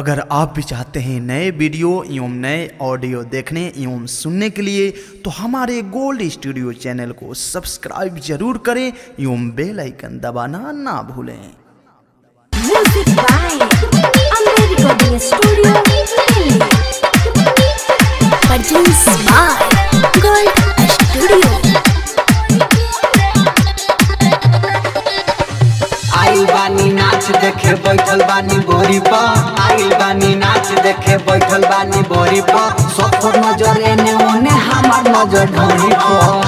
अगर आप भी चाहते हैं नए वीडियो एवं नए ऑडियो देखने एवं सुनने के लिए तो हमारे गोल्ड स्टूडियो चैनल को सब्सक्राइब ज़रूर करें एवं बेल आइकन दबाना ना भूलें। बानी बोरी पर आइल बानी नाच देखे बैठल बानी बोरी पर सब नज़र एने ओने, हमार नज़र ढोरी पर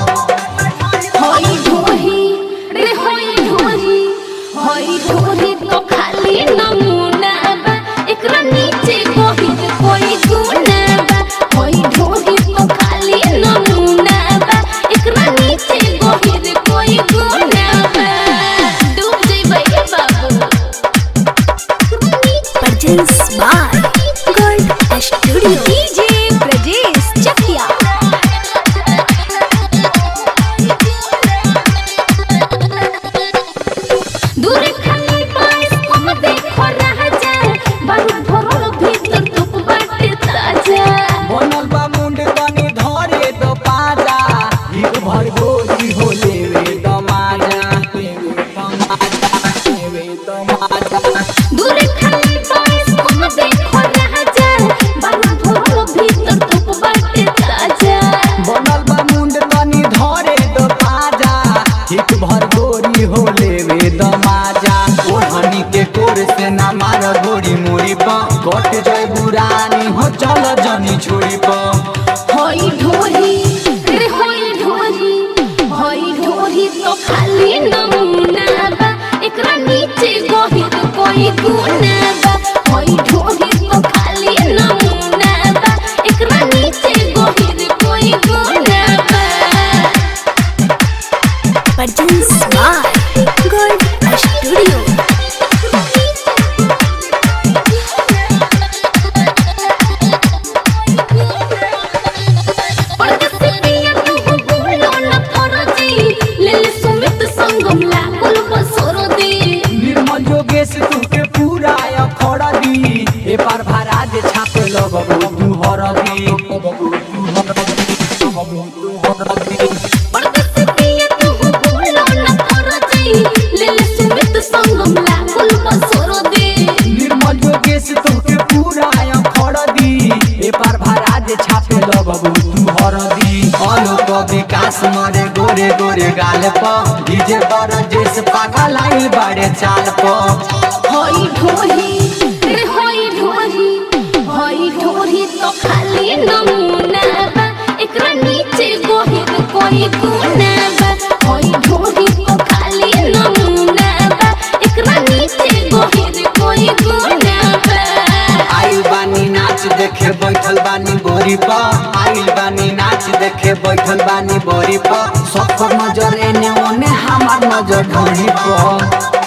Studio भर गोरी हो लेवे दमाजा ओढ़नी के कोर से ना मार गोरी मोरी पा कट जाए बुरानी हो चल जनी छोड़ी पा होई ढोही रे होई ढोही होई ढोही तो खाली नमूना बा पूरा अखड़ा दी ए पार भरा दे छापे लगबो तू हरदी। मरे गोरे गोरे गाल पो। डीजे पर जेस पागल लाई बड़े चाल पो। होई ढोही रे होई ढोही होई ढोही तो खाली नमूना बा। एकरा नीचे गोहिर कोई गुना देखे बैठल बानी बोरी सब पर नज़र एने ओने हमार नज़र ढोरी प